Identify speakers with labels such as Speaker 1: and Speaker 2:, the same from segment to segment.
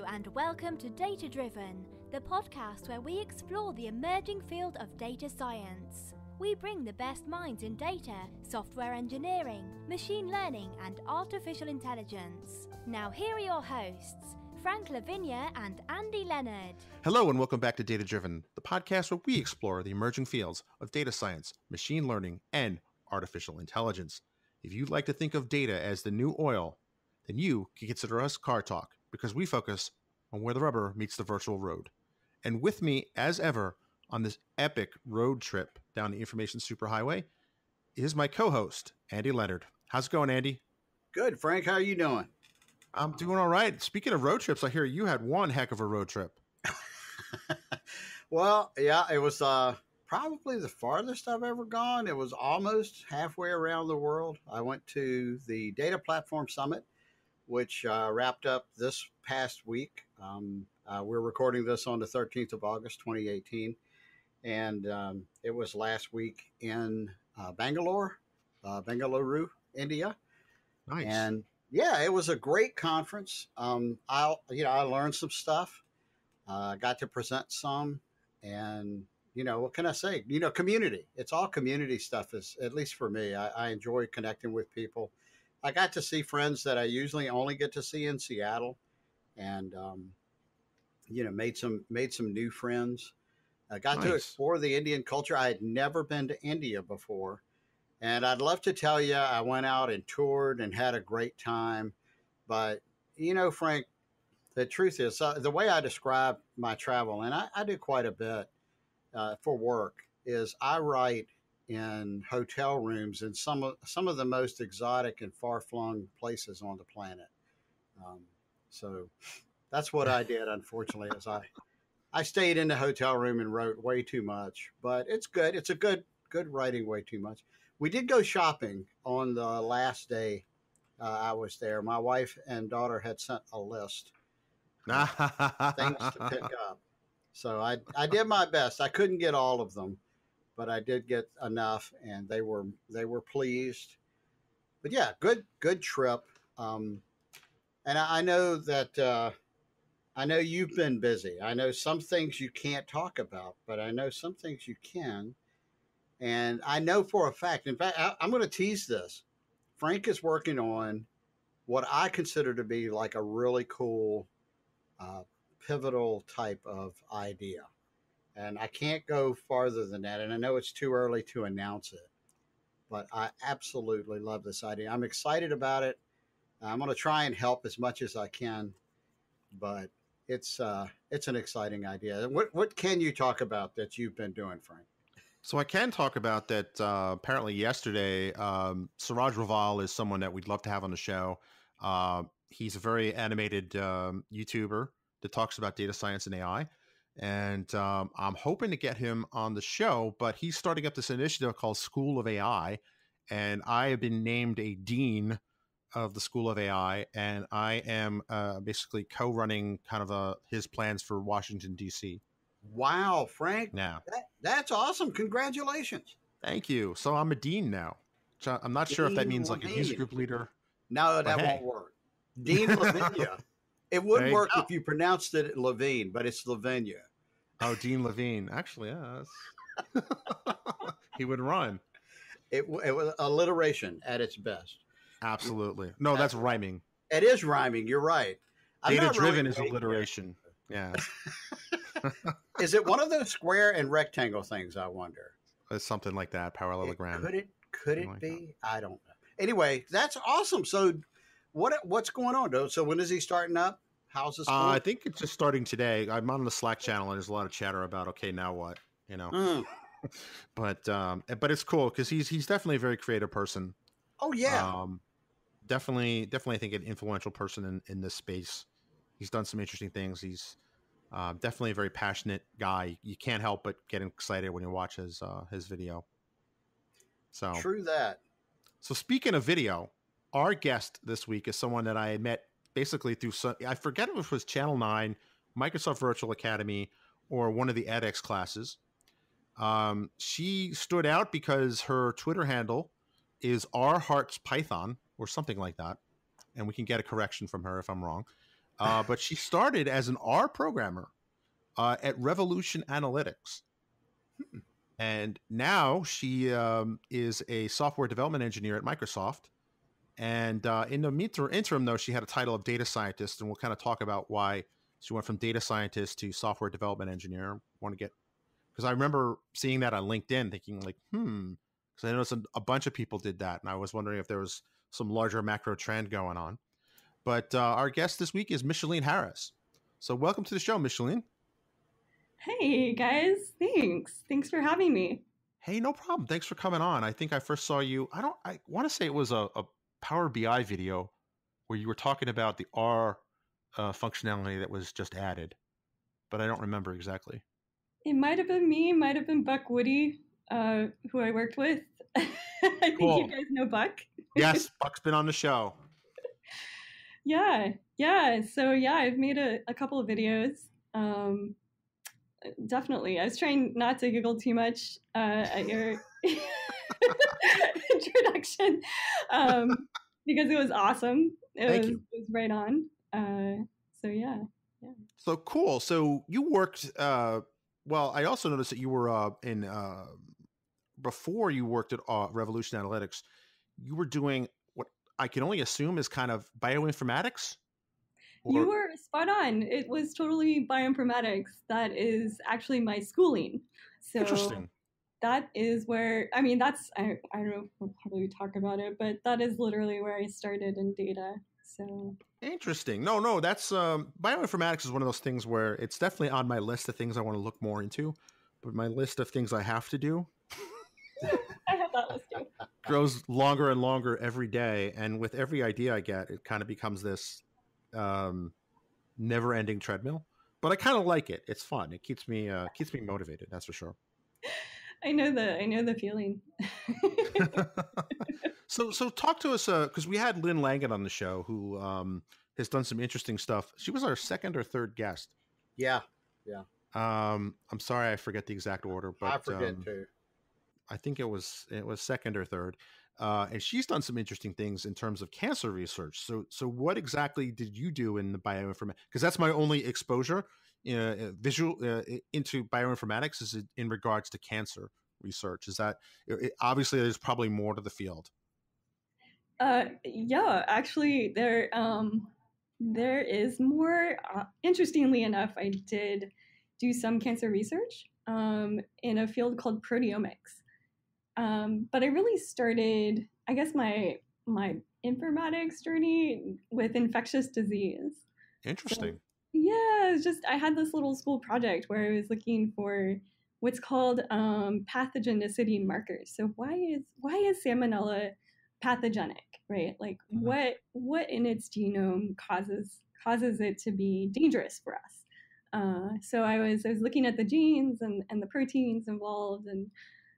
Speaker 1: and welcome to Data Driven, the podcast where we explore the emerging field of data science. We bring the best minds in data, software engineering, machine learning, and artificial intelligence. Now, here are your hosts, Frank La Vigne and Andy Leonard.
Speaker 2: Hello, and welcome back to Data Driven, the podcast where we explore the emerging fields of data science, machine learning, and artificial intelligence. If you'd like to think of data as the new oil, then you can consider us Car Talk because we focus on where the rubber meets the virtual road. And with me, as ever, on this epic road trip down the information superhighway is my co-host, Andy Leonard. How's it going, Andy?
Speaker 3: Good, Frank. How are you doing?
Speaker 2: I'm doing all right. Speaking of road trips, I hear you had one heck of a road trip.
Speaker 3: well, yeah, it was uh, probably the farthest I've ever gone. It was almost halfway around the world. I went to the Data Platform Summit, which uh, wrapped up this past week. Um, uh, we're recording this on the 13th of August, 2018. And um, it was last week in uh, Bangalore, uh, Bengaluru, India.
Speaker 2: Nice.
Speaker 3: And yeah, it was a great conference. Um, I, you know, I learned some stuff. Uh, got to present some, and you know, what can I say? You know, community. It's all community stuff. Is at least for me. I, I enjoy connecting with people. I got to see friends that I usually only get to see in Seattle, and um, you know, made some made some new friends. I got
Speaker 2: Nice.
Speaker 3: to explore the Indian culture. I had never been to India before. And I'd love to tell you, I went out and toured and had a great time. But, you know, Frank, the truth is, uh, the way I describe my travel, and I, I do quite a bit uh, for work, is I write in hotel rooms in some of, some of the most exotic and far flung places on the planet. Um, so that's what I did, unfortunately, is I. I stayed in the hotel room and wrote way too much, but it's good. It's a good good writing way too much. We did go shopping on the last day uh, I was there. My wife and daughter had sent a list of things to pick up, so I I did my best. I couldn't get all of them, but I did get enough, and they were they were pleased. But yeah, good good trip. Um, and I, I know that. Uh, I know you've been busy. I know some things you can't talk about, but I know some things you can. And I know for a fact, in fact, I, I'm going to tease this. Frank is working on what I consider to be like a really cool, uh, pivotal type of idea. And I can't go farther than that. And I know it's too early to announce it, but I absolutely love this idea. I'm excited about it. I'm going to try and help as much as I can, but it's uh, it's an exciting idea. What what can you talk about that you've been doing, Frank?
Speaker 2: So I can talk about that. Uh, apparently, yesterday, um, Siraj Raval is someone that we'd love to have on the show. Uh, he's a very animated um, YouTuber that talks about data science and AI, and um, I'm hoping to get him on the show. But he's starting up this initiative called School of AI, and I have been named a dean of the School of AI, and I am uh, basically co-running kind of uh, his plans for Washington D.C.
Speaker 3: Wow, Frank,
Speaker 2: now.
Speaker 3: that, that's awesome! Congratulations.
Speaker 2: Thank you. So I'm a dean now. So I'm not sure if that
Speaker 3: Dean
Speaker 2: means like a user group leader.
Speaker 3: No, that
Speaker 2: hey.
Speaker 3: won't work. Dean La Vigne. It would
Speaker 2: There
Speaker 3: work if you pronounced it Levine, but it's La Vigne.
Speaker 2: Oh, Dean Levine. Actually, yes. he would run.
Speaker 3: It, it was alliteration at its best.
Speaker 2: Absolutely. No, that's rhyming.
Speaker 3: It is rhyming. You're right. I'm
Speaker 2: Data
Speaker 3: not really
Speaker 2: driven is alliteration. Yeah,
Speaker 3: Is it one of those square and rectangle things? I wonder.
Speaker 2: it's something like that.
Speaker 3: It-
Speaker 2: Parallelogram.
Speaker 3: could it? Could it
Speaker 2: Something like
Speaker 3: be? I don't know. Anyway, that's awesome. So, what what's going on, though? So, when is he starting up? How's this?
Speaker 2: Uh. I think it's just starting today. I'm on the Slack channel, and there's a lot of chatter about okay, now what? You know,
Speaker 3: Mm.
Speaker 2: but um, but it's cool because he's he's definitely a very creative person.
Speaker 3: Oh yeah.
Speaker 2: Um, definitely, definitely, I think an influential person in, in this space. He's done some interesting things. He's uh, definitely a very passionate guy. You can't help but get excited when you watch his uh, his video. So,
Speaker 3: True that.
Speaker 2: so speaking of video, our guest this week is someone that I met basically through some. I forget if it was Channel Nine, Microsoft Virtual Academy, or one of the edX classes. Um, she stood out because her Twitter handle is R Hearts Python or something like that, and we can get a correction from her if I'm wrong. uh, but she started as an R programmer uh, at Revolution Analytics.
Speaker 3: Hmm.
Speaker 2: And now she um, is a software development engineer at Microsoft. And uh, in the interim, though, she had a title of data scientist, and we'll kind of talk about why she went from data scientist to software development engineer. Want to get because I remember seeing that on LinkedIn, thinking like, hmm, because I noticed a, a bunch of people did that, and I was wondering if there was some larger macro trend going on. But uh, our guest this week is Micheleen Harris. So welcome to the show, Micheleen.
Speaker 4: Hey guys, thanks. Thanks for having me.
Speaker 2: Hey, no problem. Thanks for coming on. I think I first saw you. I don't. I want to say it was a, a Power BI video where you were talking about the R uh, functionality that was just added, but I don't remember exactly.
Speaker 4: It might have been me, might have been Buck Woody, uh, who I worked with. I think
Speaker 2: Cool.
Speaker 4: you guys know Buck.
Speaker 2: Yes, Buck's been on the show.
Speaker 4: Yeah, yeah. So yeah, I've made a, a couple of videos. Um, definitely. I was trying not to giggle too much uh, at your introduction um, because it was awesome. It
Speaker 2: Thank
Speaker 4: was,
Speaker 2: you.
Speaker 4: it was right on. Uh, so yeah. yeah.
Speaker 2: So cool. So you worked. Uh, well, I also noticed that you were uh, in uh, before you worked at uh, Revolution Analytics. You were doing what I can only assume is kind of bioinformatics.
Speaker 4: You were spot on. It was totally bioinformatics. That is actually my schooling. So
Speaker 2: interesting.
Speaker 4: That is where I mean that's I, I don't know if we'll probably talk about it, but that is literally where I started in data. So
Speaker 2: Interesting. No, no, that's um, bioinformatics is one of those things where it's definitely on my list of things I want to look more into, but my list of things I have to do
Speaker 4: I have that list too.
Speaker 2: grows longer and longer every day, and with every idea I get, it kind of becomes this um, never-ending treadmill. But I kind of like it. It's fun. It keeps me uh, keeps me motivated. That's for sure.
Speaker 4: I know the I know the feeling.
Speaker 2: so so talk to us because we had Lynn Langit on the show who um, has done some interesting stuff. She was our second or third guest.
Speaker 3: Yeah, yeah,
Speaker 2: Um, I'm sorry, I forget the exact order, but
Speaker 3: I forget
Speaker 2: um,
Speaker 3: too.
Speaker 2: I think it was it was second or third. Uh, and she's done some interesting things in terms of cancer research. So, so what exactly did you do in the bioinformatics? Because that's my only exposure, uh, visual uh, into bioinformatics is in regards to cancer research. Is that it, obviously there's probably more to the field.
Speaker 4: Uh, yeah, actually, there um, there is more. Uh, interestingly enough, I did do some cancer research um, in a field called proteomics. Um, but I really started, I guess, my my informatics journey with infectious disease.
Speaker 2: Interesting.
Speaker 4: Yeah, it's just I had this little school project where I was looking for what's called um, pathogenicity markers. So why is why is salmonella pathogenic, right? Like
Speaker 2: Mhm.
Speaker 4: what what in its genome causes causes it to be dangerous for us? Uh, so I was I was looking at the genes and and the proteins involved and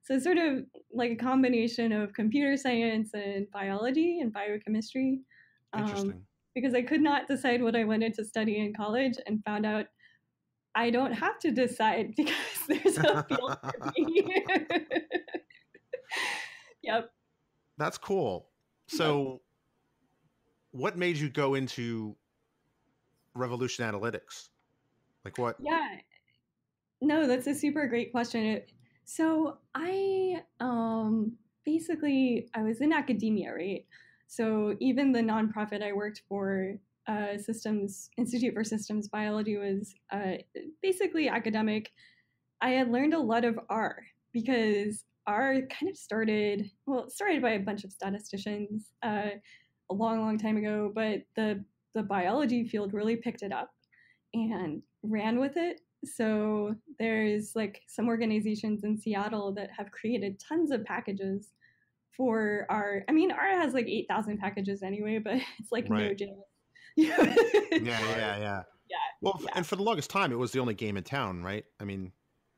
Speaker 4: so sort of like a combination of computer science and biology and biochemistry. Um,
Speaker 2: Interesting.
Speaker 4: Because I could not decide what I wanted to study in college and found out I don't have to decide because there's a field for me. yep.
Speaker 2: That's cool. So, what made you go into Revolution Analytics? Like what?
Speaker 4: Yeah. No, that's a super great question. It, so I um basically I was in academia, right? So even the nonprofit I worked for, uh, Systems Institute for Systems Biology, was uh, basically academic. I had learned a lot of R because R kind of started well, started by a bunch of statisticians uh, a long, long time ago, but the the biology field really picked it up and ran with it. So there's like some organizations in Seattle that have created tons of packages for R. I mean, R has like eight thousand packages anyway, but it's like
Speaker 2: Right.
Speaker 4: Node.js.
Speaker 2: Yeah, yeah, yeah.
Speaker 4: Yeah,
Speaker 2: Well,
Speaker 4: yeah.
Speaker 2: and for the longest time, it was the only game in town, right? I mean,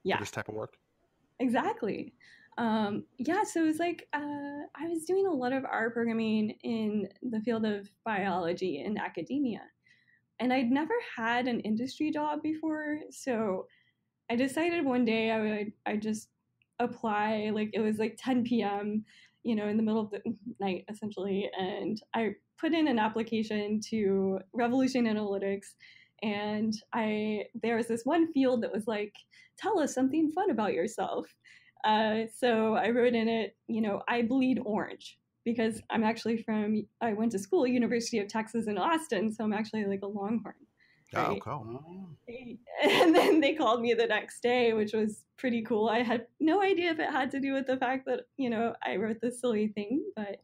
Speaker 4: Yeah.
Speaker 2: this type of work.
Speaker 4: Exactly. Um, yeah, so it was like uh, I was doing a lot of R programming in the field of biology in academia. And I'd never had an industry job before. So I decided one day I would I just apply. Like it was like 10 p.m., you know, in the middle of the night essentially. And I put in an application to Revolution Analytics, and I there was this one field that was like, tell us something fun about yourself. Uh, so I wrote in it, you know, I bleed orange because I'm actually from, I went to school, University of Texas in Austin, so I'm actually like a Longhorn.
Speaker 2: Oh, right? Oh, cool.
Speaker 4: And then they called me the next day, which was pretty cool. I had no idea if it had to do with the fact that, you know, I wrote this silly thing, but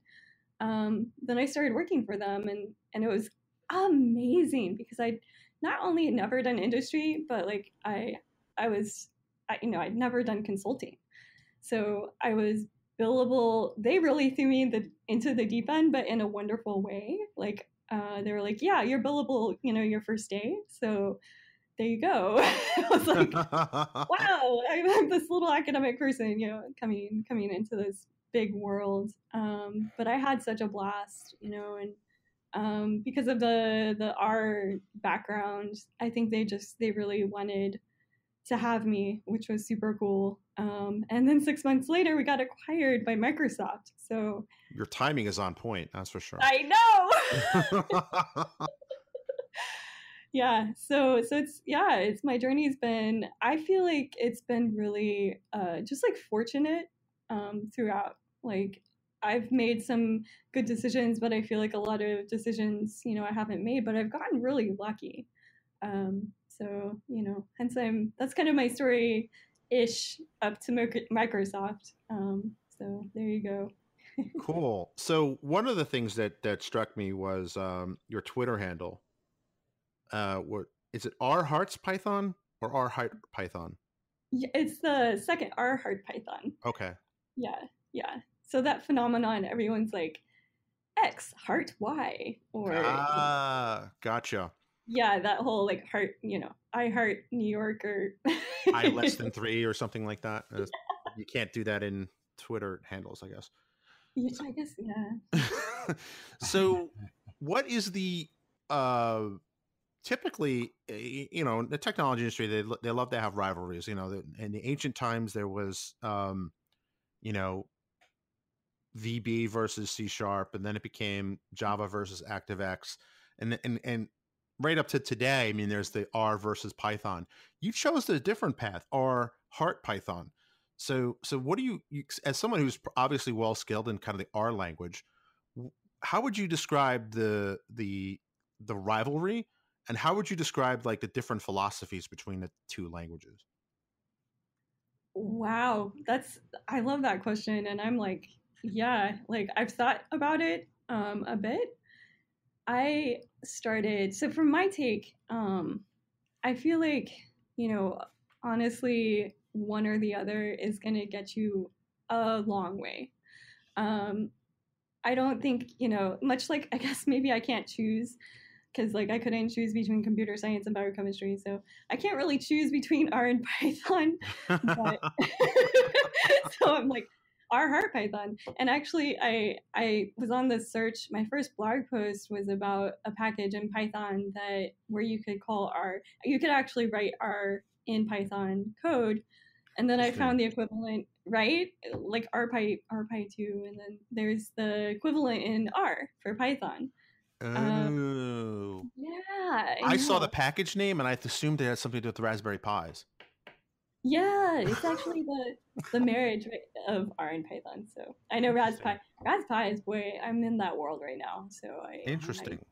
Speaker 4: um, then I started working for them and, and it was amazing because I not only had never done industry, but like I, I was, I, you know, I'd never done consulting. So I was billable. They really threw me the, into the deep end, but in a wonderful way. Like uh, they were like, "Yeah, you're billable. You know, your first day." So there you go. I was like, "Wow, I'm this little academic person, you know, coming coming into this big world." Um, but I had such a blast, you know, and um, because of the the R background, I think they just they really wanted to have me, which was super cool. Um, and then six months later, we got acquired by Microsoft. So
Speaker 2: your timing is on point, that's for sure.
Speaker 4: I know. yeah. So so it's yeah, it's my journey's been. I feel like it's been really uh, just like fortunate um, throughout. Like I've made some good decisions, but I feel like a lot of decisions, you know, I haven't made. But I've gotten really lucky. Um, so you know, hence I'm. That's kind of my story ish up to Microsoft. Um, so there you go.
Speaker 2: cool. So one of the things that that struck me was um, your Twitter handle. Uh, what is it? R Hearts Python or R Heart Python?
Speaker 4: Yeah, it's the second R Heart Python.
Speaker 2: Okay.
Speaker 4: Yeah, yeah. So that phenomenon, everyone's like X Heart Y or
Speaker 2: ah, gotcha.
Speaker 4: Yeah, that whole like heart, you know, I heart New York or
Speaker 2: I less than three or something like that. Yeah. You can't do that in Twitter handles, I guess.
Speaker 4: Yeah, I guess, yeah.
Speaker 2: so, what is the uh, typically, eh, you know, in the technology industry they they love to have rivalries. You know, in the ancient times there was, um, you know, VB versus C sharp, and then it became Java versus ActiveX, and and and right up to today, I mean, there's the R versus Python. You chose a different path, R Heart Python. So, so what do you, you as someone who's obviously well skilled in kind of the R language, how would you describe the the the rivalry, and how would you describe like the different philosophies between the two languages?
Speaker 4: Wow, that's I love that question, and I'm like, yeah, like I've thought about it um, a bit. I started so from my take um i feel like you know honestly one or the other is going to get you a long way. Um i don't think you know much like i guess maybe i can't choose because like i couldn't choose between computer science and biochemistry so i can't really choose between r and python but so i'm like R Heart Python. And actually, I I was on this search. My first blog post was about a package in Python that where you could call R. You could actually write R in Python code, and then I found the equivalent right, like RPy RPy2, and then there's the equivalent in R for Python.
Speaker 2: Um, oh.
Speaker 4: Um, yeah.
Speaker 2: I, I saw the package name and I assumed it had something to do with the Raspberry Pis.
Speaker 4: Yeah, it's actually the the marriage of R and Python. So I know Raspberry Raspberry is boy. I'm in that world right now. So I
Speaker 2: interesting.
Speaker 4: I,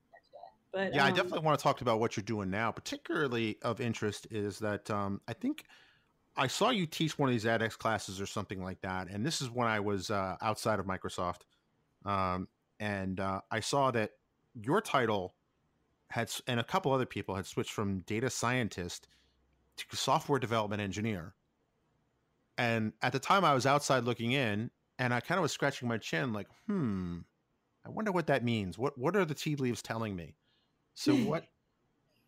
Speaker 4: but
Speaker 2: yeah, um, I definitely want to talk about what you're doing now. Particularly of interest is that um, I think I saw you teach one of these edX classes or something like that, and this is when I was uh, outside of Microsoft, um, and uh, I saw that your title had and a couple other people had switched from data scientist software development engineer. And at the time, I was outside looking in, and I kind of was scratching my chin, like, hmm, I wonder what that means. What what are the tea leaves telling me? So what?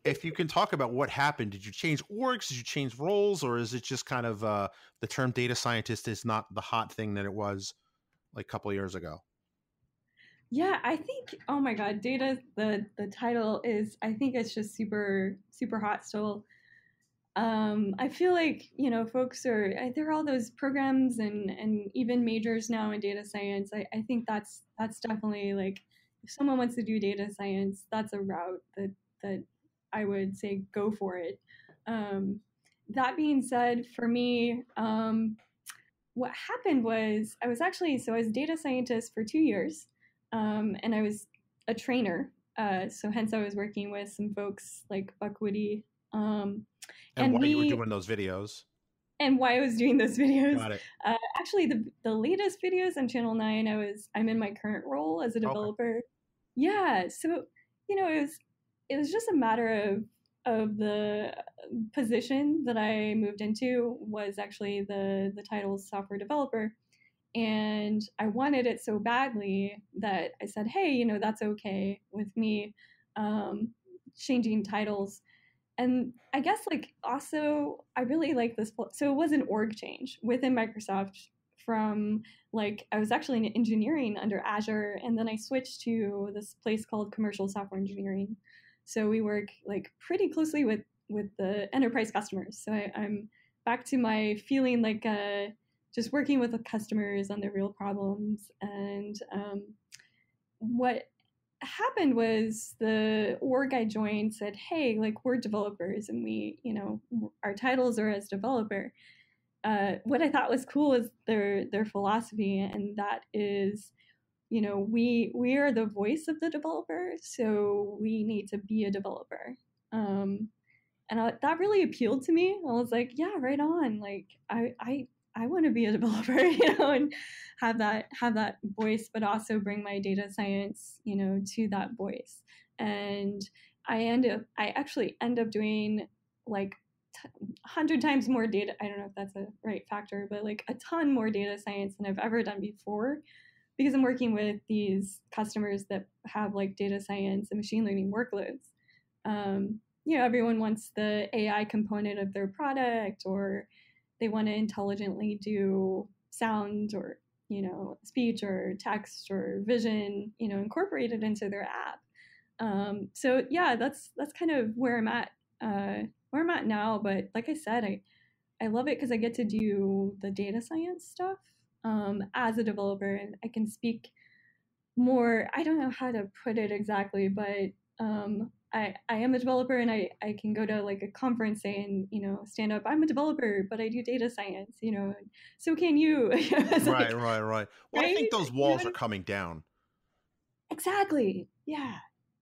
Speaker 2: if you can talk about what happened, did you change orgs? Did you change roles, or is it just kind of uh, the term data scientist is not the hot thing that it was like a couple years ago?
Speaker 4: Yeah, I think. Oh my God, data. The the title is. I think it's just super super hot still um, I feel like you know folks are there are all those programs and and even majors now in data science. I, I think that's that's definitely like if someone wants to do data science, that's a route that that I would say go for it. Um, that being said, for me, um, what happened was I was actually so I was data scientist for two years, um, and I was a trainer. Uh, so hence I was working with some folks like Buck Woody. Um,
Speaker 2: and, and why we, you were doing those videos.
Speaker 4: And why I was doing those videos.
Speaker 2: Got it.
Speaker 4: Uh, actually, the the latest videos on Channel Nine, I was I'm in my current role as a developer. Okay. Yeah, so you know it was it was just a matter of of the position that I moved into was actually the the title software developer. And I wanted it so badly that I said, hey, you know, that's okay with me um, changing titles. And I guess, like, also, I really like this. So it was an org change within Microsoft from like I was actually in engineering under Azure, and then I switched to this place called commercial software engineering. So we work like pretty closely with with the enterprise customers. So I, am back to my feeling like uh, just working with the customers on their real problems. And um, what happened was the org I joined said, "Hey, like we're developers, and we, you know, our titles are as developer." Uh, what I thought was cool was their their philosophy, and that is you know we we are the voice of the developer so we need to be a developer. Um, and I, that really appealed to me. I was like yeah right on. Like i i i want to be a developer you know and have that have that voice but also bring my data science you know to that voice and i end up i actually end up doing like 100 times more data i don't know if that's a right factor but like a ton more data science than i've ever done before because I'm working with these customers that have like data science and machine learning workloads. Um, you know, everyone wants the AI component of their product, or they want to intelligently do sound or you know speech or text or vision, you know, incorporated into their app. Um, so yeah, that's that's kind of where I'm at, uh, where I'm at now. But like I said, I I love it because I get to do the data science stuff um, as a developer, and I can speak more. I don't know how to put it exactly, but um, I, I am a developer and I, I can go to like a conference and you know stand up. I'm a developer but i do data science you know so can you.
Speaker 2: Right like, right right well right? i think those walls you know? are coming down.
Speaker 4: Exactly. Yeah.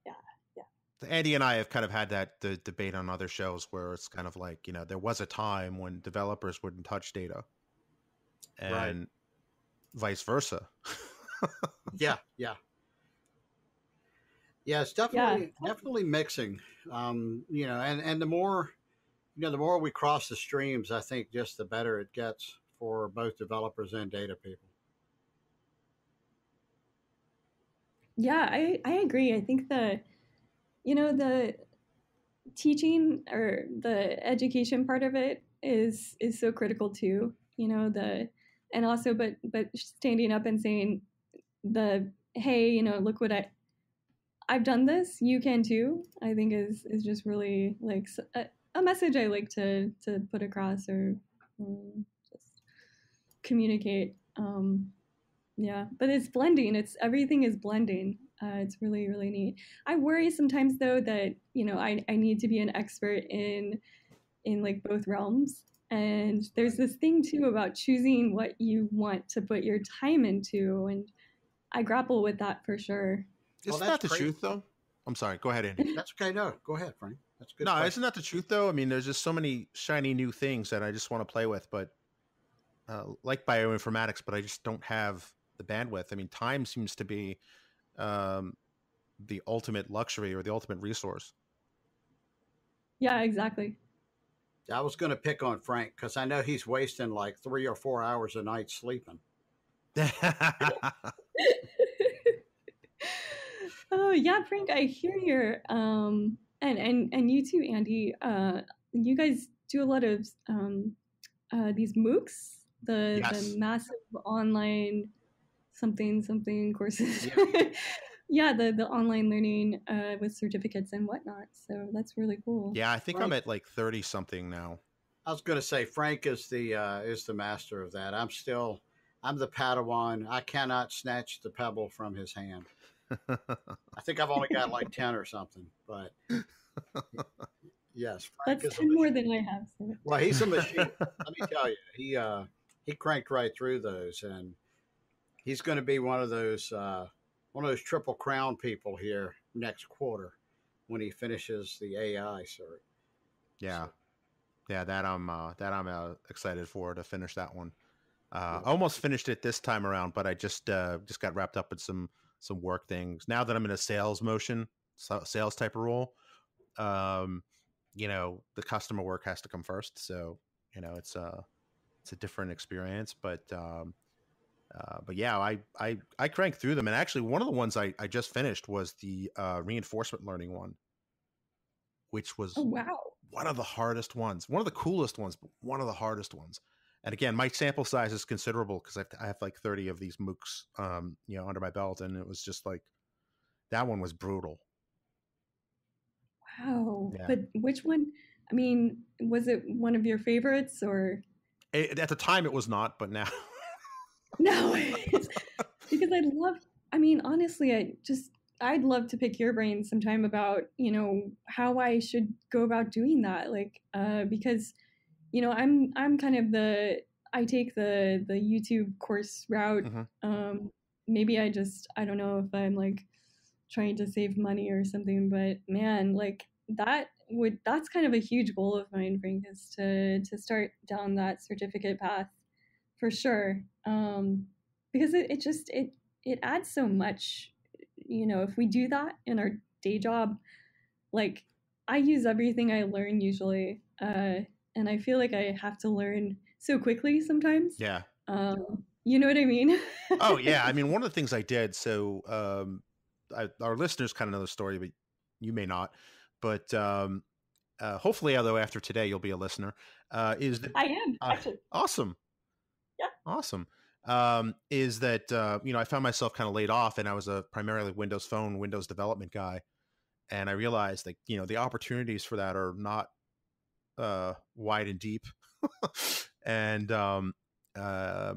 Speaker 4: Yeah.
Speaker 2: Yeah. Andy and i have kind of had that the debate on other shows where it's kind of like you know there was a time when developers wouldn't touch data and right vice versa.
Speaker 3: yeah, yeah. Yeah, it's definitely yeah. definitely mixing. Um, you know, and and the more you know, the more we cross the streams, I think just the better it gets for both developers and data people.
Speaker 4: Yeah, I, I agree. I think the you know the teaching or the education part of it is is so critical too. You know, the and also but but standing up and saying the hey you know look what i i've done this you can too i think is is just really like a, a message i like to to put across or um, just communicate um yeah but it's blending it's everything is blending uh, it's really really neat i worry sometimes though that you know i, I need to be an expert in in like both realms and there's this thing too about choosing what you want to put your time into. And I grapple with that for sure.
Speaker 2: Isn't well, that the great. truth though? I'm sorry. Go ahead, Andy.
Speaker 3: That's okay. No, go ahead, Frank. That's good.
Speaker 2: No, question. isn't that the truth though? I mean, there's just so many shiny new things that I just want to play with, but uh, like bioinformatics, but I just don't have the bandwidth. I mean, time seems to be um, the ultimate luxury or the ultimate resource.
Speaker 4: Yeah, exactly.
Speaker 3: I was going to pick on Frank because I know he's wasting like three or four hours a night sleeping.
Speaker 4: oh yeah, Frank, I hear you. um, and and and you too, Andy. Uh, you guys do a lot of um, uh, these MOOCs, the yes. the massive online something something courses. Yeah. yeah the the online learning uh, with certificates and whatnot so that's really cool
Speaker 2: yeah i think frank, i'm at like 30 something now
Speaker 3: i was going to say frank is the uh, is the master of that i'm still i'm the padawan i cannot snatch the pebble from his hand I think I've only got like 10 or something, but yes.
Speaker 4: Frank That's 10 more than I have.
Speaker 3: So. Well, he's a machine. Let me tell you, he, uh, he cranked right through those and he's going to be one of those, uh, one of those triple crown people here next quarter when he finishes the AI cert.
Speaker 2: Yeah. So. Yeah, that I'm uh, that I'm uh, excited for to finish that one. Uh, I almost finished it this time around, but I just uh, just got wrapped up in some some work things. Now that I'm in a sales motion, sales type of role, um, you know, the customer work has to come first. So you know, it's a it's a different experience, but um, uh, but yeah, I I I cranked through them, and actually one of the ones I I just finished was the uh, reinforcement learning one, which was
Speaker 4: oh, wow
Speaker 2: one of the hardest ones, one of the coolest ones, but one of the hardest ones. And again, my sample size is considerable because I, I have like 30 of these MOOCs, um, you know, under my belt. And it was just like, that one was brutal.
Speaker 4: Wow. Yeah. But which one? I mean, was it one of your favorites or?
Speaker 2: It, at the time it was not, but now.
Speaker 4: no, because I love, I mean, honestly, I just I'd love to pick your brain sometime about, you know, how I should go about doing that. Like, uh, because, you know, I'm I'm kind of the I take the the YouTube course route. Mm-hmm. Um, maybe I just I don't know if I'm like trying to save money or something, but man, like that would that's kind of a huge goal of mine, Frank, is to to start down that certificate path for sure. Um, because it, it just it it adds so much you know, if we do that in our day job, like I use everything I learn usually, uh, and I feel like I have to learn so quickly sometimes.
Speaker 2: Yeah.
Speaker 4: Um, you know what I mean?
Speaker 2: oh yeah, I mean one of the things I did. So um, I, our listeners kind of know the story, but you may not. But um, uh, hopefully, although after today you'll be a listener, uh, is that
Speaker 4: I am uh, actually
Speaker 2: awesome.
Speaker 4: Yeah,
Speaker 2: awesome um, is that uh, you know I found myself kind of laid off, and I was a primarily Windows Phone, Windows development guy, and I realized that you know the opportunities for that are not uh, wide and deep, and um, uh,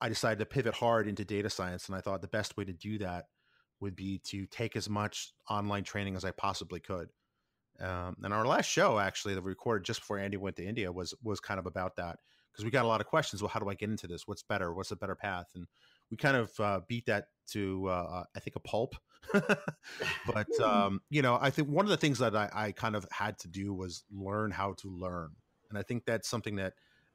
Speaker 2: I decided to pivot hard into data science, and I thought the best way to do that would be to take as much online training as I possibly could. Um, and our last show, actually, that we recorded just before Andy went to India, was was kind of about that because we got a lot of questions. Well, how do I get into this? What's better? What's a better path? And we kind of uh, beat that to uh, uh I think a pulp. but um, you know, I think one of the things that I, I, kind of had to do was learn how to learn, and I think that's something that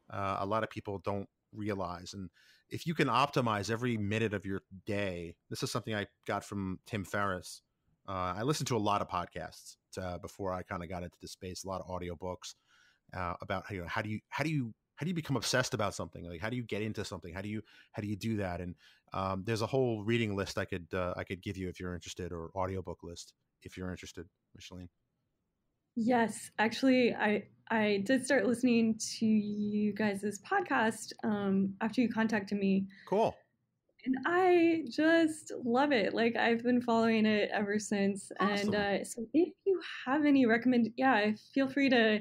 Speaker 2: uh, a lot of people don't realize. And if you can optimize every minute of your day, this is something I got from Tim Ferriss. Uh, I listened to a lot of podcasts uh, before I kind of got into the space, a lot of audiobooks uh, about you know how do you how do you how do you become obsessed about something like how do you get into something how do you how do you do that and um, there's a whole reading list i could uh, i could give you if you're interested or audiobook list if you're interested micheleen
Speaker 4: yes actually i i did start listening to you guys' podcast um, after you contacted me
Speaker 2: cool
Speaker 4: and i just love it like i've been following it ever since awesome. and uh, so if you have any recommend yeah feel free to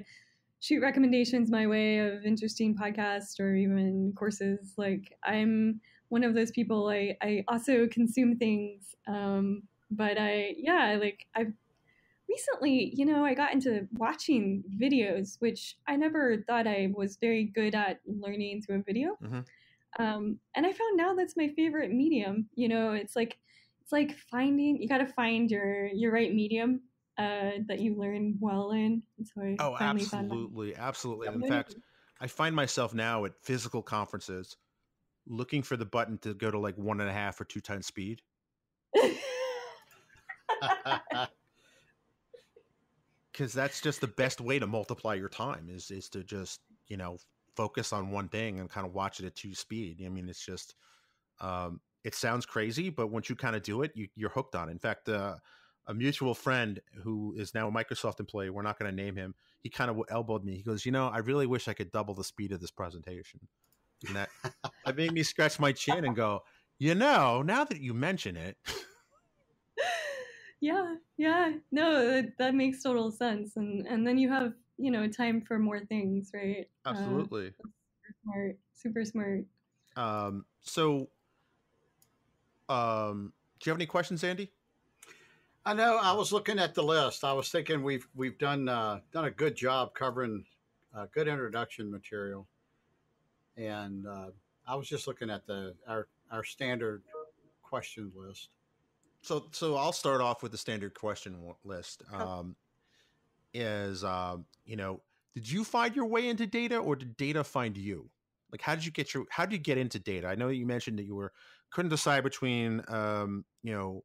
Speaker 4: shoot recommendations my way of interesting podcasts or even courses. Like I'm one of those people. I I also consume things, um, but I yeah like I've recently you know I got into watching videos, which I never thought I was very good at learning through a video. Mm-hmm. Um, and I found now that's my favorite medium. You know, it's like it's like finding you got to find your your right medium uh, that you learn well in.
Speaker 2: so I oh, absolutely, absolutely. In fact, I find myself now at physical conferences looking for the button to go to like one and a half or two times speed. Because that's just the best way to multiply your time is is to just you know focus on one thing and kind of watch it at two speed. I mean, it's just um, it sounds crazy, but once you kind of do it, you, you're hooked on it. In fact, uh, a mutual friend who is now a Microsoft employee. We're not going to name him. He kind of elbowed me. He goes, "You know, I really wish I could double the speed of this presentation." And that that made me scratch my chin and go, "You know, now that you mention it."
Speaker 4: yeah, yeah, no, that, that, makes total sense, and and then you have you know time for more things, right?
Speaker 2: Uh, Absolutely. Uh,
Speaker 4: super smart, super smart.
Speaker 2: Um. So, um do you have any questions, Andy?
Speaker 3: I know. I was looking at the list. I was thinking we've we've done uh, done a good job covering uh, good introduction material, and uh, I was just looking at the our our standard question list.
Speaker 2: So so I'll start off with the standard question list. Um, is um, you know, did you find your way into data, or did data find you? Like, how did you get your how did you get into data? I know you mentioned that you were couldn't decide between um, you know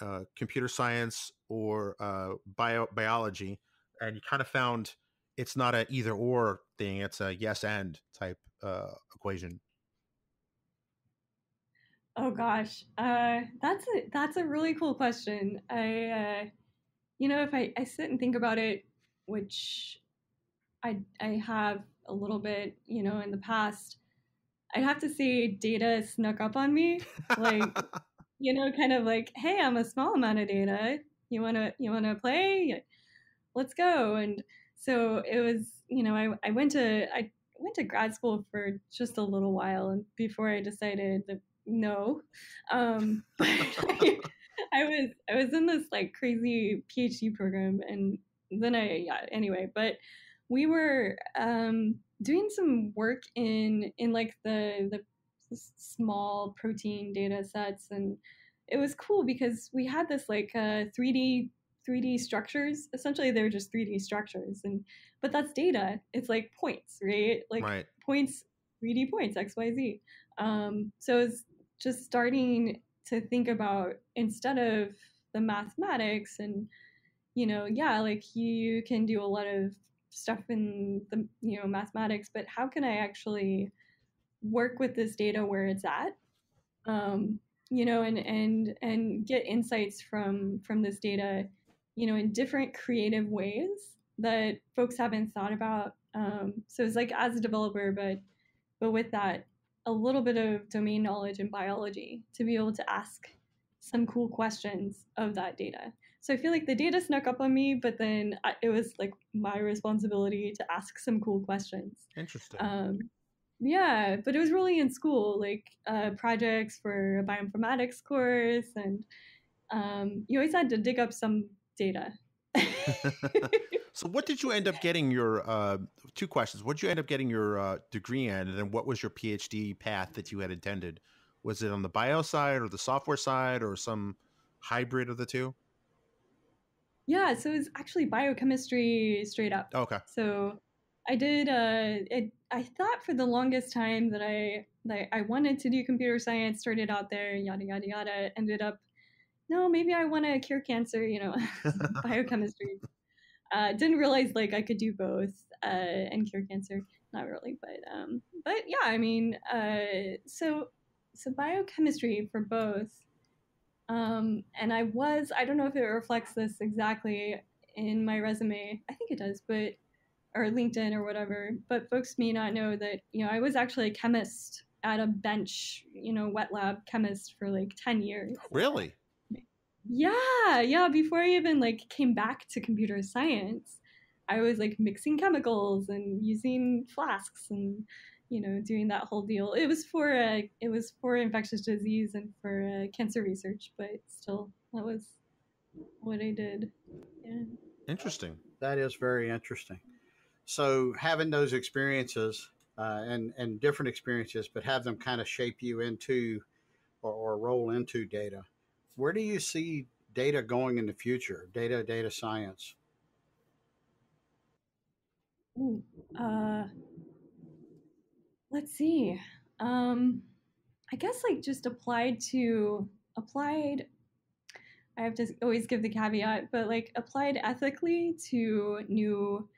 Speaker 2: uh, computer science or uh, bio biology, and you kind of found it's not a either or thing; it's a yes and type uh, equation.
Speaker 4: Oh gosh, uh, that's a that's a really cool question. I, uh, you know, if I, I sit and think about it, which I I have a little bit, you know, in the past, I'd have to say data snuck up on me. Like you know, kind of like, hey, I'm a small amount of data. You wanna you wanna play? Let's go. And so it was, you know, I, I went to I went to grad school for just a little while and before I decided that no. Um, but I, I was I was in this like crazy PhD program and then I yeah, anyway, but we were um, doing some work in in like the the small protein data sets and it was cool because we had this like uh, 3d 3d structures essentially they're just 3d structures and but that's data. It's like points right? Like
Speaker 2: right.
Speaker 4: points 3d points xyz um, so it's just starting to think about instead of the mathematics and you know yeah like you can do a lot of stuff in the you know mathematics but how can i actually work with this data where it's at? Um, you know and and and get insights from from this data you know in different creative ways that folks haven't thought about. Um, so it's like as a developer but but with that a little bit of domain knowledge in biology to be able to ask some cool questions of that data. So i feel like the data snuck up on me but then I, it was like my responsibility to ask some cool questions.
Speaker 2: Interesting.
Speaker 4: Um, yeah, but it was really in school, like uh, projects for a bioinformatics course, and um, you always had to dig up some data.
Speaker 2: so, what did you end up getting your uh, two questions? What did you end up getting your uh, degree in, and then what was your PhD path that you had intended? Was it on the bio side or the software side, or some hybrid of the two?
Speaker 4: Yeah, so it was actually biochemistry straight up.
Speaker 2: Okay.
Speaker 4: So I did. Uh, it, I thought for the longest time that I that I wanted to do computer science. Started out there, yada yada yada. Ended up, no, maybe I want to cure cancer. You know, biochemistry. Uh, didn't realize like I could do both uh, and cure cancer. Not really, but um, but yeah. I mean, uh, so so biochemistry for both. Um, and I was. I don't know if it reflects this exactly in my resume. I think it does, but or LinkedIn or whatever. But folks may not know that, you know, I was actually a chemist at a bench, you know, wet lab chemist for like 10 years.
Speaker 2: Really?
Speaker 4: Yeah, yeah. Before I even like came back to computer science, I was like mixing chemicals and using flasks and you know doing that whole deal. It was for uh, it was for infectious disease and for uh, cancer research, but still that was what I did. Yeah.
Speaker 2: Interesting.
Speaker 3: That is very interesting so having those experiences uh, and and different experiences, but have them kind of shape you into or, or roll into data. Where do you see data going in the future? Data, data science.
Speaker 4: Uh, let's see. Um, I guess like just applied to applied. I have to always give the caveat, but like applied ethically to new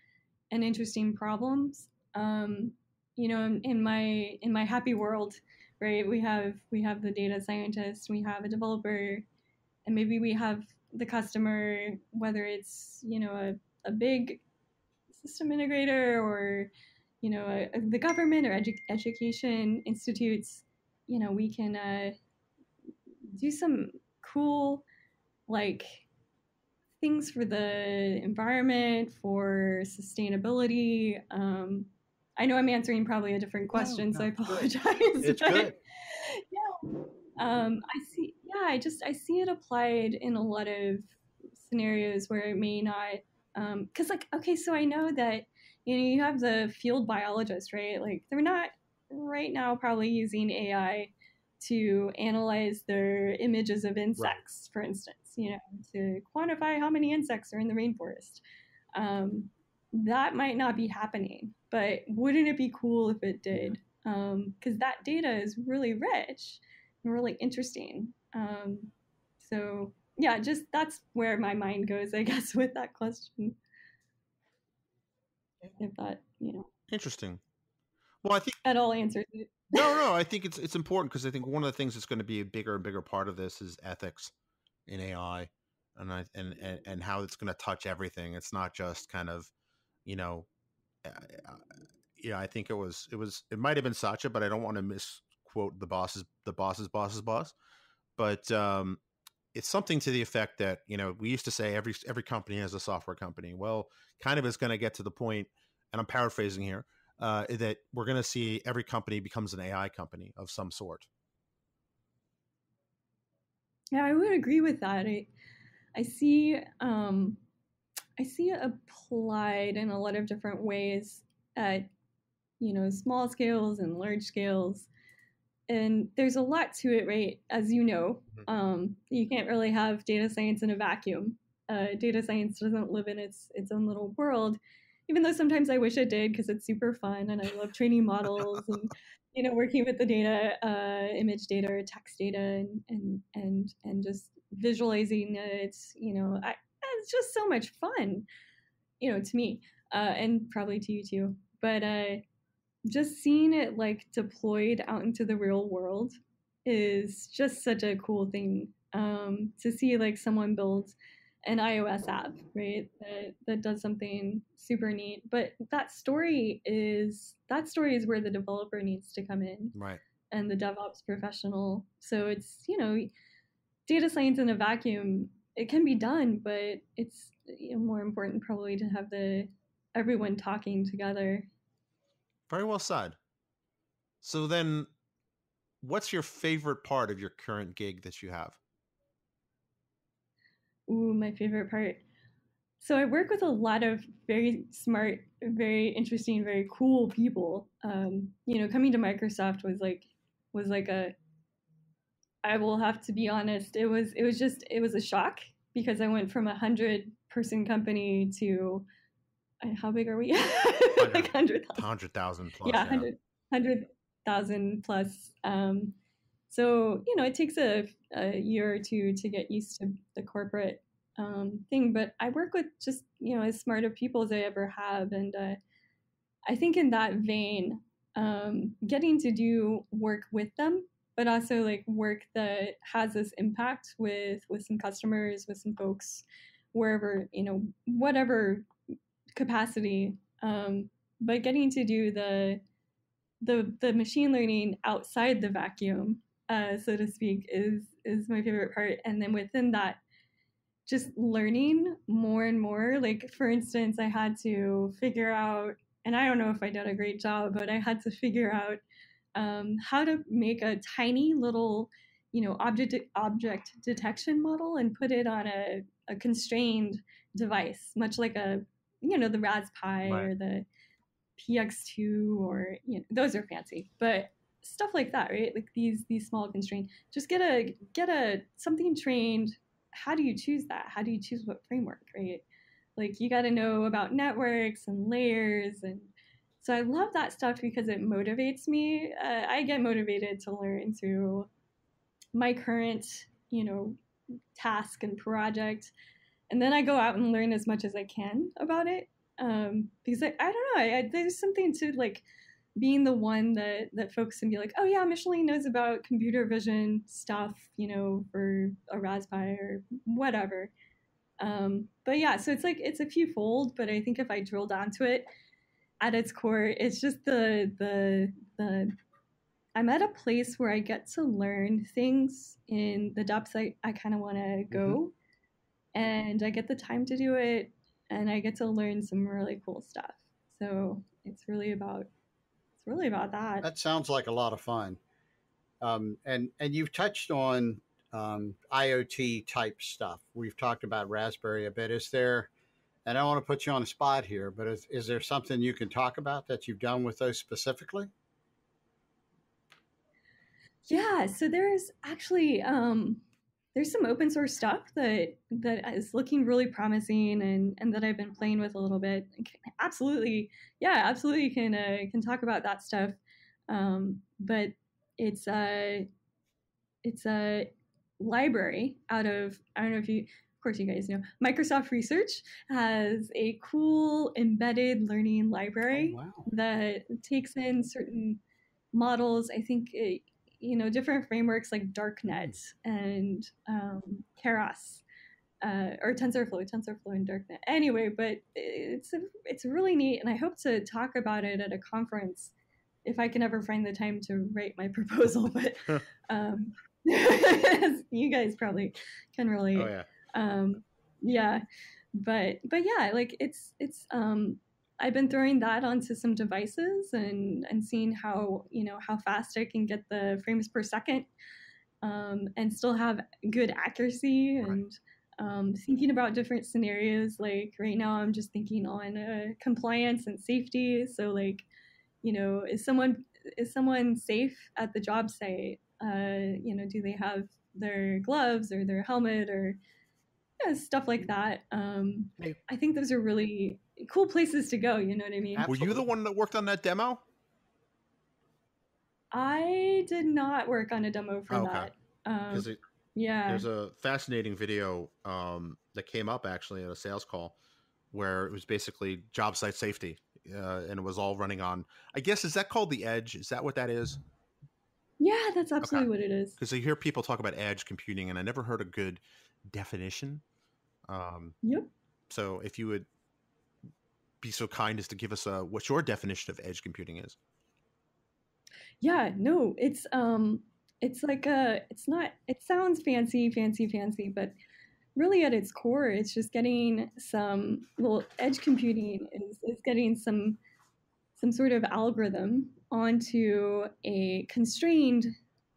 Speaker 4: and interesting problems. Um, you know, in, in, my in my happy world, right? We have we have the data scientist, we have a developer, and maybe we have the customer, whether it's you know a, a big system integrator or you know a, a, the government or edu- education institutes. You know, we can uh, do some cool like things for the environment, for sustainability. Um, I know I'm answering probably a different question, no, so I apologize.
Speaker 3: It's good.
Speaker 4: Yeah, um, I see. Yeah, I just I see it applied in a lot of scenarios where it may not because um, like okay, so I know that you know you have the field biologist, right? Like they're not right now probably using AI to analyze their images of insects, right. for instance, you know, to quantify how many insects are in the rainforest. Um, that might not be happening, but wouldn't it be cool if it did? Because um, that data is really rich and really interesting. Um, so yeah, just that's where my mind goes, I guess, with that question. If that, you know,
Speaker 2: interesting. Well, I think
Speaker 4: at all answers it.
Speaker 2: no, no, I think it's it's important because I think one of the things that's going to be a bigger and bigger part of this is ethics in AI, and I and and, and how it's going to touch everything. It's not just kind of, you know, uh, uh, yeah. I think it was it was it might have been Satya, but I don't want to misquote the boss's the boss's boss's boss, but um, it's something to the effect that you know we used to say every every company has a software company. Well, kind of is going to get to the point, and I'm paraphrasing here uh, that we're going to see every company becomes an AI company of some sort.
Speaker 4: Yeah, I would agree with that. I, I see, um, I see it applied in a lot of different ways at, you know, small scales and large scales, and there's a lot to it, right? As you know, mm-hmm. um, you can't really have data science in a vacuum. Uh, data science doesn't live in its its own little world even though sometimes I wish it did because it's super fun and I love training models and you know working with the data, uh, image data or text data and and and and just visualizing it. You know, I, it's just so much fun. You know, to me uh, and probably to you too. But uh, just seeing it like deployed out into the real world is just such a cool thing um, to see like someone build an iOS app, right? That that does something super neat. But that story is that story is where the developer needs to come in.
Speaker 2: Right.
Speaker 4: And the DevOps professional. So it's, you know, data science in a vacuum, it can be done, but it's you know, more important probably to have the everyone talking together.
Speaker 2: Very well said. So then what's your favorite part of your current gig that you have?
Speaker 4: Ooh, my favorite part. So I work with a lot of very smart, very interesting, very cool people. Um, you know, coming to Microsoft was like was like a I will have to be honest, it was it was just it was a shock because I went from a hundred person company to how big are we?
Speaker 2: like hundred thousand plus.
Speaker 4: Yeah, hundred hundred thousand plus. Um, so, you know, it takes a, a year or two to get used to the corporate um, thing, but I work with just, you know, as smart of people as I ever have. And uh, I think in that vein, um, getting to do work with them, but also like work that has this impact with with some customers, with some folks, wherever you know, whatever capacity. Um, but getting to do the the the machine learning outside the vacuum uh, so to speak, is is my favorite part. And then within that, just learning more and more. Like for instance, I had to figure out, and I don't know if I did a great job, but I had to figure out um, how to make a tiny little, you know, object object detection model and put it on a, a constrained device, much like a, you know, the Raspberry right. or the PX2 or you know, those are fancy, but stuff like that, right? Like these these small constraints. Just get a get a something trained. How do you choose that? How do you choose what framework, right? Like you got to know about networks and layers and so I love that stuff because it motivates me. Uh, I get motivated to learn through my current, you know, task and project, and then I go out and learn as much as I can about it. Um, because I, I don't know, I, I, there's something to like being the one that that folks can be like, oh yeah, Micheleen knows about computer vision stuff, you know, for a Raspberry or whatever. Um, but yeah, so it's like it's a few fold, but I think if I drill down to it, at its core, it's just the the the I'm at a place where I get to learn things in the depths I, I kind of want to go, mm-hmm. And I get the time to do it, and I get to learn some really cool stuff. So it's really about it's really about that.
Speaker 3: That sounds like a lot of fun. Um, and and you've touched on um, IoT type stuff. We've talked about Raspberry a bit. Is there, and I want to put you on the spot here, but is, is there something you can talk about that you've done with those specifically?
Speaker 4: Yeah, so there's actually um, there's some open source stuff that that is looking really promising and and that I've been playing with a little bit. Absolutely, yeah, absolutely can uh, can talk about that stuff. Um, but it's a it's a library out of I don't know if you of course you guys know Microsoft Research has a cool embedded learning library
Speaker 3: Oh, wow.
Speaker 4: that takes in certain models. I think it, you know different frameworks like darknet and um, keras uh, or tensorflow tensorflow and darknet. Anyway but it's a, it's really neat and i hope to talk about it at a conference if i can ever find the time to write my proposal but um, you guys probably can relate.
Speaker 2: Oh yeah.
Speaker 4: um yeah but but yeah like it's it's um i've been throwing that onto some devices and and seeing how you know how fast i can get the frames per second um and still have good accuracy
Speaker 2: Right.
Speaker 4: and um, thinking about different scenarios like right now i'm just thinking on uh, compliance and safety so like you know is someone is someone safe at the job site uh, you know do they have their gloves or their helmet or yeah, stuff like that. Um, I think those are really cool places to go. You know what I mean?
Speaker 2: Were you the one that worked on that demo?
Speaker 4: I did not work on a demo for
Speaker 2: Oh, okay.
Speaker 4: that. Um,
Speaker 2: it
Speaker 4: yeah,
Speaker 2: There's a fascinating video um, that came up actually at a sales call where it was basically job site safety, uh, and it was all running on. I guess is that called the edge? Is that what that is?
Speaker 4: yeah, that's absolutely what it is.
Speaker 2: Because I hear people talk about edge computing, and I never heard a good definition. Um,
Speaker 4: Yep.
Speaker 2: so if you would be so kind as to give us a what your definition of edge computing is.
Speaker 4: Yeah, no, it's um, it's like a, it's not. It sounds fancy, fancy, fancy, but really at its core, it's just getting some. Well, edge computing is is getting some some sort of algorithm onto a constrained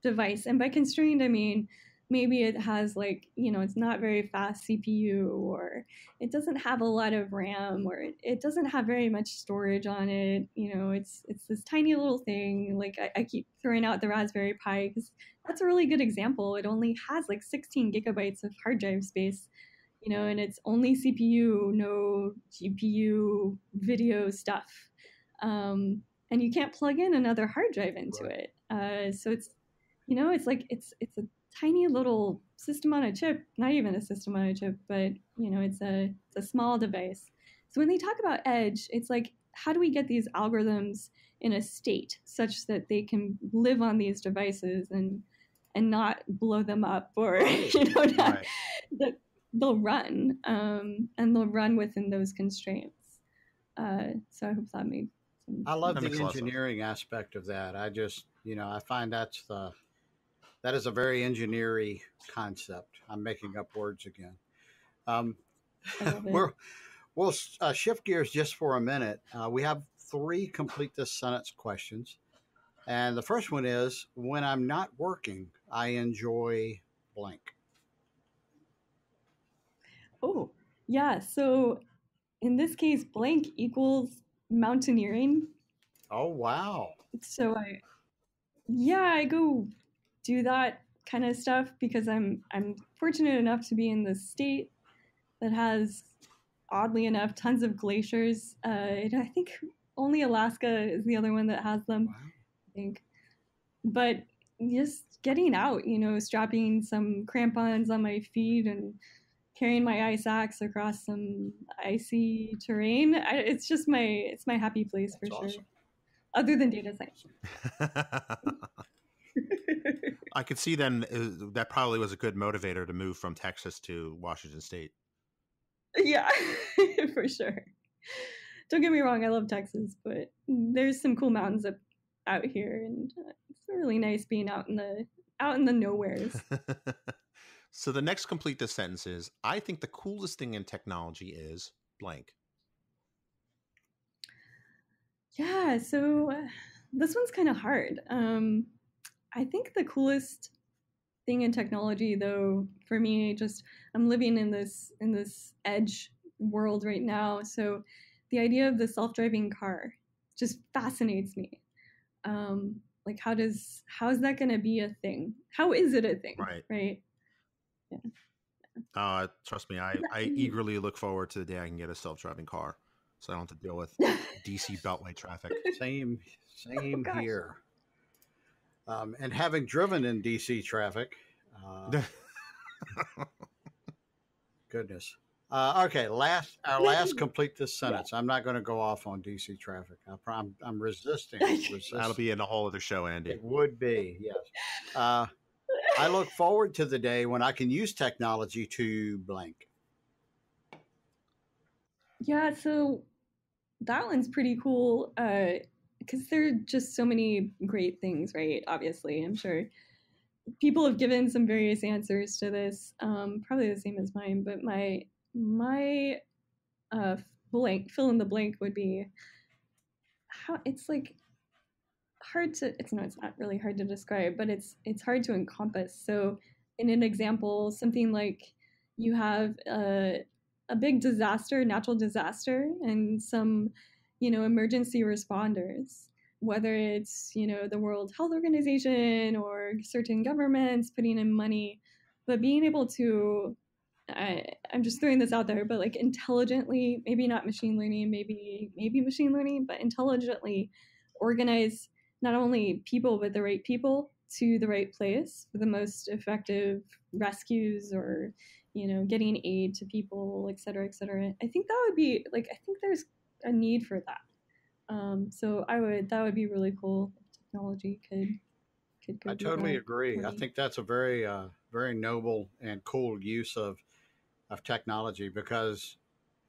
Speaker 4: device, and by constrained, I mean maybe it has like you know it's not very fast CPU or it doesn't have a lot of RAM or it, it doesn't have very much storage on it. You know, it's it's this tiny little thing. Like I, I keep throwing out the Raspberry Pi because that's a really good example. It only has like 16 gigabytes of hard drive space. You know, and it's only CPU, no GPU, video stuff. Um, and you can't plug in another hard drive into it. Uh, so it's, you know, it's like it's it's a tiny little system on a chip, not even a system on a chip, but you know, it's a it's a small device. So when they talk about edge, it's like how do we get these algorithms in a state such that they can live on these devices and and not blow them up or you know not,
Speaker 2: Right.
Speaker 4: that they'll run um, and they'll run within those constraints. Uh, so I hope that made. Some
Speaker 3: I love
Speaker 2: That
Speaker 3: the
Speaker 2: makes a lot of sense.
Speaker 3: engineering aspect of that. I just, you know, I find that's the that is a very engineering concept. I'm making up words again. Um,
Speaker 4: I love it.
Speaker 3: we're, we'll uh, shift gears just for a minute. Uh, we have three complete this sentence questions, and the first one is: When I'm not working, I enjoy blank.
Speaker 4: Oh, yeah. So in this case, blank equals mountaineering.
Speaker 3: Oh wow!
Speaker 4: So I, yeah, I go do that kind of stuff because I'm I'm fortunate enough to be in the state that has, oddly enough, tons of glaciers. Uh, and I think only Alaska is the other one that has them.
Speaker 3: wow.
Speaker 4: I think. But just getting out, you know, strapping some crampons on my feet and carrying my ice axe across some icy terrain. I, it's just my it's my happy place for
Speaker 3: That's
Speaker 4: sure. Other than data science.
Speaker 2: I could see then uh, that probably was a good motivator to move from Texas to Washington State.
Speaker 4: yeah, for sure. Don't get me wrong, I love Texas, but there's some cool mountains up out here, and uh, it's really nice being out in the out in the nowheres.
Speaker 2: so the next complete this sentence is I think the coolest thing in technology is blank.
Speaker 4: Yeah, so uh, this one's kind of hard. Um, I think the coolest thing in technology though for me just i'm living in this in this edge world right now so the idea of the self-driving car just fascinates me um like how does how is that going to be a thing how is it a thing
Speaker 2: Right.
Speaker 4: right yeah
Speaker 2: Uh, trust me, I, I eagerly look forward to the day I can get a self driving car, so I don't have to deal with DC Beltway traffic.
Speaker 3: Same, same
Speaker 4: gosh.
Speaker 3: here. Um, and having driven in DC traffic, uh, goodness. Uh, okay, last our last complete this sentence. I'm not going to go off on DC traffic. I pro- I'm, I'm resisting. resisting.
Speaker 2: That'll be in a whole other show, Andy.
Speaker 3: It would be yes. Uh, I look forward to the day when I can use technology to blank.
Speaker 4: Yeah, so that one's pretty cool because there are just so many great things, right? Obviously, I'm sure people have given some various answers to this, um, probably the same as mine. But my my uh, blank fill in the blank would be how it's like hard to it's no it's not really hard to describe but it's it's hard to encompass so in an example something like you have a, a big disaster natural disaster and some you know emergency responders whether it's you know the world health organization or certain governments putting in money. But being able to I, i'm just throwing this out there but like intelligently maybe not machine learning maybe maybe machine learning but intelligently organize not only people but the right people to the right place for the most effective rescues or you know getting aid to people et cetera et cetera. I think that would be like i think there's a need for that um, so i would that would be really cool if technology could could go
Speaker 3: I totally agree. I think that's a very, uh, very noble and cool use of of technology because,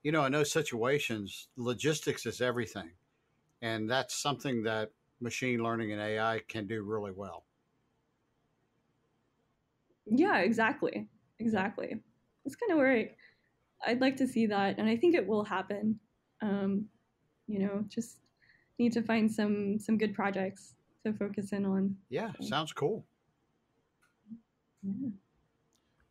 Speaker 3: you know, in those situations, logistics is everything, and that's something that machine learning and AI can do really well.
Speaker 4: Yeah, exactly. Exactly. That's kind of where I, I'd like to see that, and I think it will happen. Um, you know, just need to find some some good projects to focus in on.
Speaker 3: Yeah,
Speaker 4: So,
Speaker 3: sounds cool.
Speaker 4: yeah.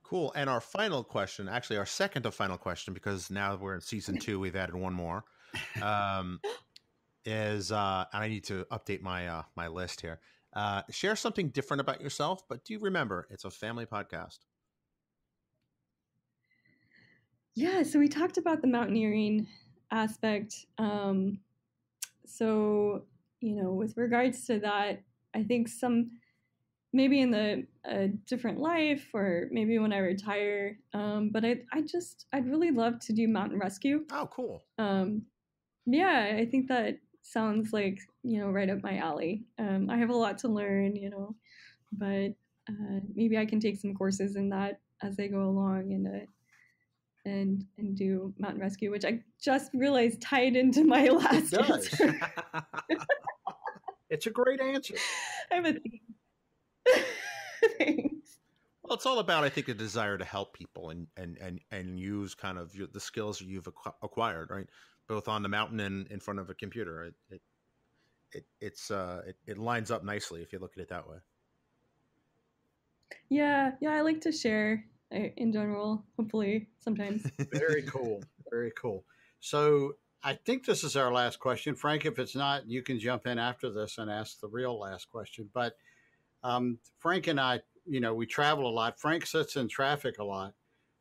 Speaker 2: Cool. And our final question, actually, our second to final question, because now we're in season two, we've added one more. Um, is uh, and I need to update my uh, my list here. Uh, share something different about yourself, but do you remember it's a family podcast.
Speaker 4: Yeah, so we talked about the mountaineering aspect. Um, so, you know, with regards to that, I think some maybe in the a different life or maybe when I retire. Um, but I, I just, I'd really love to do mountain rescue.
Speaker 2: Oh, cool.
Speaker 4: Um, yeah, I think that sounds like you know right up my alley. Um, I have a lot to learn, you know, but uh, maybe I can take some courses in that as they go along and uh, and and do mountain rescue, which I just realized tied into my last
Speaker 3: does.
Speaker 4: answer.
Speaker 3: It's a great answer.
Speaker 4: I have a. Thanks.
Speaker 2: Well, it's all about, I think, a desire to help people and and and and use kind of your, the skills you've acqu- acquired, right? Both on the mountain and in front of a computer. It it, it it's uh it, it lines up nicely if you look at it that way.
Speaker 4: Yeah, yeah, I like to share in general. Hopefully, sometimes.
Speaker 3: Very cool. Very cool. So I think this is our last question. Frank, if it's not, you can jump in after this and ask the real last question. But um, Frank and I, you know, we travel a lot. Frank sits in traffic a lot.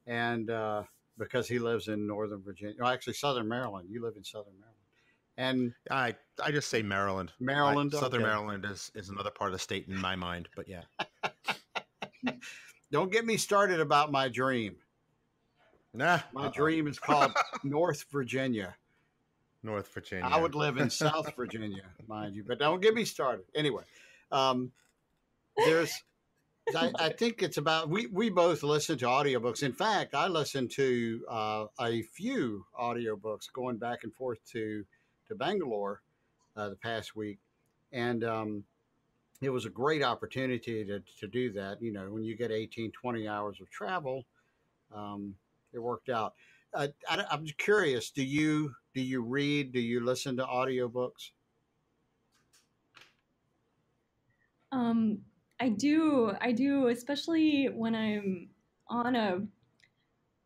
Speaker 3: And uh, because he lives in Northern Virginia, well, actually, Southern Maryland. You live in Southern Maryland. And
Speaker 2: I I just say Maryland. I-
Speaker 3: Maryland,
Speaker 2: Southern
Speaker 3: okay.
Speaker 2: Maryland is is another part of the state in my mind, but yeah.
Speaker 3: Don't get me started about my dream.
Speaker 2: Nah,
Speaker 3: My
Speaker 2: uh-oh.
Speaker 3: dream is called North Virginia.
Speaker 2: North Virginia.
Speaker 3: I would live in South Virginia, mind you, but don't get me started. Anyway, um, there's, I, I think it's about, we, we both listen to audiobooks. In fact, I listened to uh, a few audiobooks going back and forth to, to Bangalore uh, the past week. And um, it was a great opportunity to, to do that. You know, when you get 18, 20 hours of travel, um, it worked out. Uh, I, I'm curious. Do you do you read? Do you listen to audiobooks?
Speaker 4: Um, I do. I do, especially when I'm on a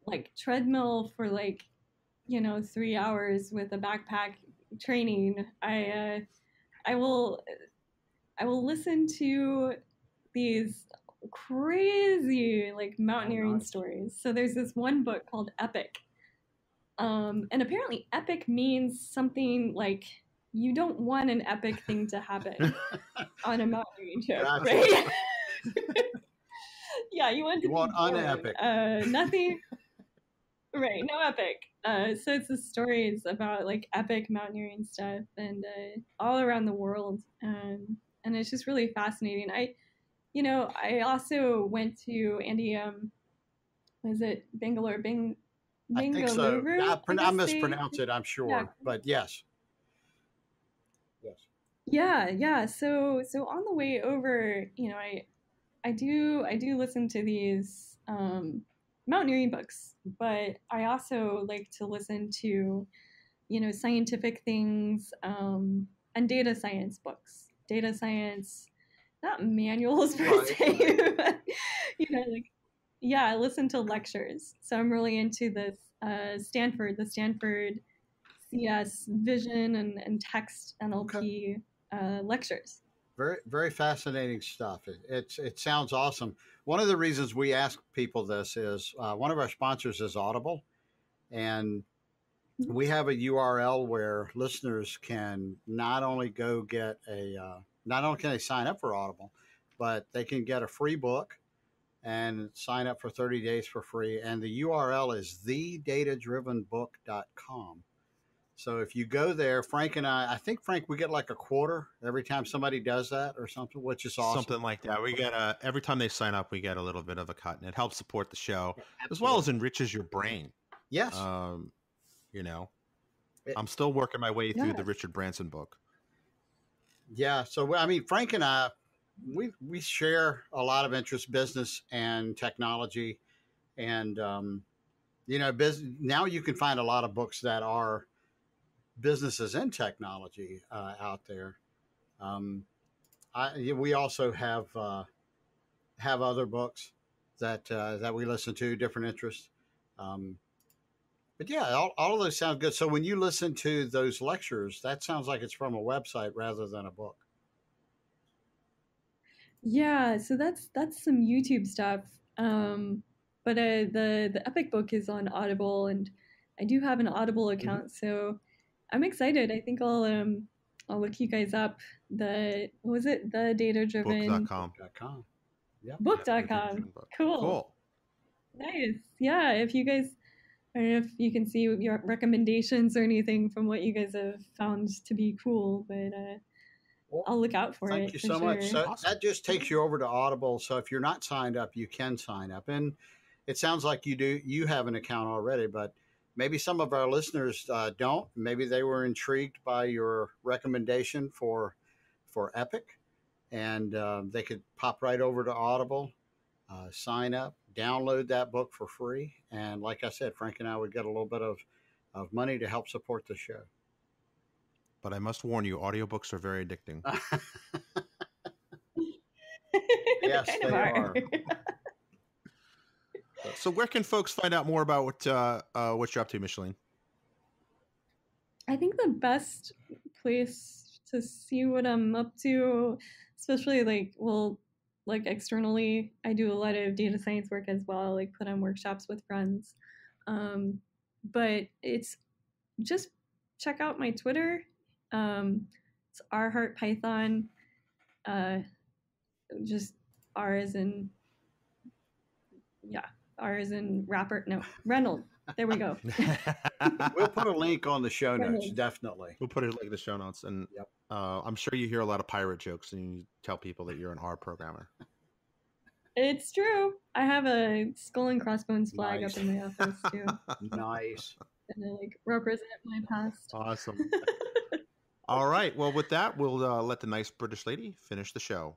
Speaker 4: like treadmill for like you know three hours with a backpack training. I uh, I will I will listen to these crazy like mountaineering stories. So there's this one book called Epic. Um, and apparently epic means something like you don't want an epic thing to happen on a mountaineering trip,
Speaker 3: Gotcha.
Speaker 4: right? yeah, you want to
Speaker 3: You want unepic.
Speaker 4: Uh, nothing. right, no epic. Uh, so it's the stories about like epic mountaineering stuff and uh, all around the world, um, and it's just really fascinating. I, you know, I also went to Andy. Um, was it Bangalore? Bing,
Speaker 3: I think so. I, pron- I mispronounce it, I'm sure,
Speaker 4: Yeah.
Speaker 3: but yes. Yes.
Speaker 4: Yeah, yeah. So so on the way over, you know, I I do I do listen to these um mountaineering books, but I also like to listen to, you know, scientific things, um, and data science books. Data science, not manuals per
Speaker 3: Right,
Speaker 4: se, but, you know, like yeah, I listen to lectures. So I'm really into this uh, Stanford, the Stanford CS vision and, and text NLP uh, lectures.
Speaker 3: Very, very fascinating stuff. It, it's it sounds awesome. One of the reasons we ask people this is uh, one of our sponsors is Audible, and we have a URL where listeners can not only go get a uh, not only can they sign up for Audible, but they can get a free book and sign up for 30 days for free. And the URL is thedatadrivenbook.com. So if you go there, Frank and I, I think Frank, we get like a quarter every time somebody does that or something, which is awesome.
Speaker 2: Something like that. We get a every time they sign up, we get a little bit of a cut, and it helps support the show as well as enriches your brain.
Speaker 3: yes,
Speaker 2: Um, you know,
Speaker 3: It-
Speaker 2: I'm still working my way through
Speaker 4: Yeah.
Speaker 2: the Richard Branson book.
Speaker 3: yeah. So I mean, Frank and I, we we share a lot of interest, business and technology, and um, you know, business. Now you can find a lot of books that are businesses and technology uh, out there. Um, I we also have uh, have other books that uh, that we listen to, different interests. Um, but yeah, all, all of those sound good. So when you listen to those lectures, that sounds like it's from a website rather than a book.
Speaker 4: Yeah, so that's that's some YouTube stuff. Um, but uh, the the Epic book is on Audible, and I do have an Audible account, so I'm excited. I think I'll um I'll look you guys up. The what was it the data driven
Speaker 2: Book.com.
Speaker 3: Dot com. Yep.
Speaker 4: book.com. Cool.
Speaker 2: Cool.
Speaker 4: Nice. Yeah, if you guys, I don't know if you can see your recommendations or anything from what you guys have found to be cool, but uh,
Speaker 3: Well,
Speaker 4: I'll look out for it.
Speaker 3: Thank you
Speaker 4: for
Speaker 3: so much. So
Speaker 2: Awesome.
Speaker 3: that just takes you over to Audible. So if you're not signed up, you can sign up. And it sounds like you do. You have an account already, but maybe some of our listeners uh, don't. Maybe they were intrigued by your recommendation for for Epic, and uh, they could pop right over to Audible, uh, sign up, download that book for free, and like I said, Frank and I would get a little bit of of money to help support the show.
Speaker 2: But I must warn you, audiobooks are very addicting.
Speaker 3: Yes,
Speaker 4: kind
Speaker 3: they
Speaker 4: of
Speaker 3: are.
Speaker 2: so where can folks find out more about what uh, uh, what you're up to, Micheleen?
Speaker 4: I think the best place to see what I'm up to, especially like, well, like externally, I do a lot of data science work as well, like put on workshops with friends. Um, but it's just check out my Twitter. Um, it's R Heart Python. Uh, just R is in, yeah, R is in rapper. No, Reynolds. There we go.
Speaker 3: We'll put a link on the show notes,
Speaker 4: Right.
Speaker 3: definitely.
Speaker 2: We'll put it like in the show notes, and
Speaker 3: Yep.
Speaker 2: uh, I'm sure you hear a lot of pirate jokes, and you tell people that you're an R programmer.
Speaker 4: It's true. I have a skull and crossbones flag
Speaker 3: Nice.
Speaker 4: up in my office too,
Speaker 3: Nice.
Speaker 4: and I like represent my past.
Speaker 2: awesome. All right. Well, with that, we'll uh, let the nice British lady finish the show.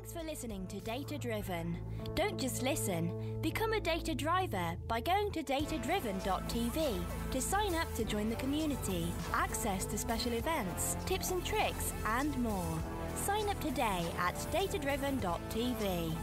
Speaker 1: Thanks for listening to Data Driven. Don't just listen, become a data driver by going to datadriven.tv to sign up to join the community, access to special events, tips and tricks, and more. Sign up today at datadriven.tv.